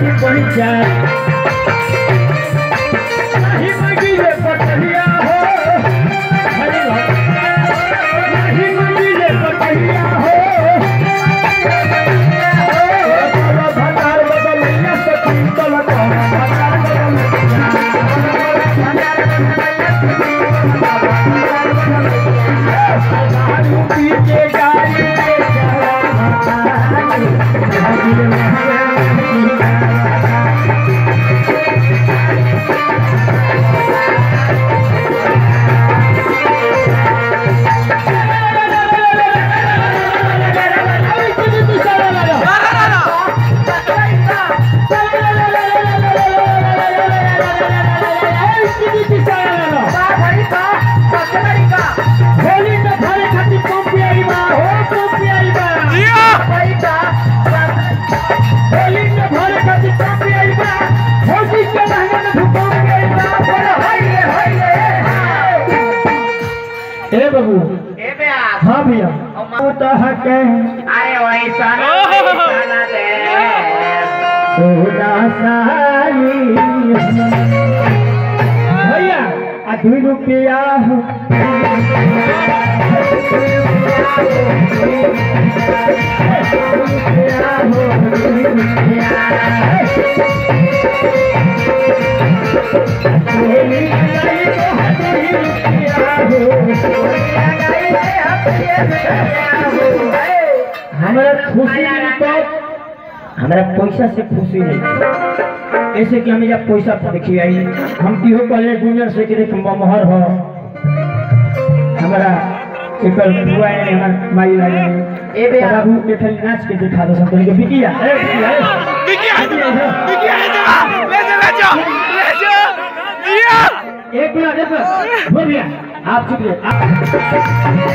भी पहुँचा ए बाबू। ए ब्यास हाँ भैया। वो तो हक है अरे वैसा ना ना दे सोना साली भैया आ दू रुपया हो। हमारा खुशी तो हमारा पैसा से खुशी नहीं। ऐसे कि हमें जब पैसा पर देखिए आई हम किहो कहले गुंजर से कि देख मोहर हो। हमारा एक बुआ ने हमार माई लागे ए बे बाबू बैठल नाच के दिखा दो सब के बिकिया ए। बिकिया ए। एक मिनट देखो बोल भैया आप चुप रहिए आप